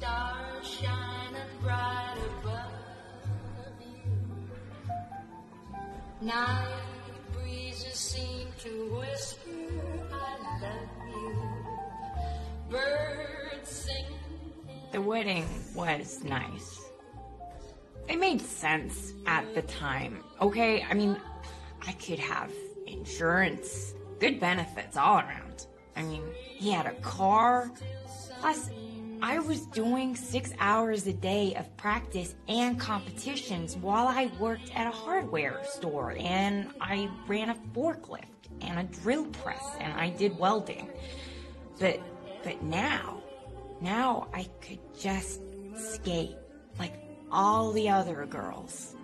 Stars shining bright above you. Night breezes seem to whisper, I love you. Birds sing. The wedding was nice. It made sense at the time, okay? I mean, I could have insurance, good benefits all around. I mean, he had a car. Plus, I was doing six hours a day of practice and competitions while I worked at a hardware store and I ran a forklift and a drill press and I did welding. But, but now, now I could just skate like all the other girls.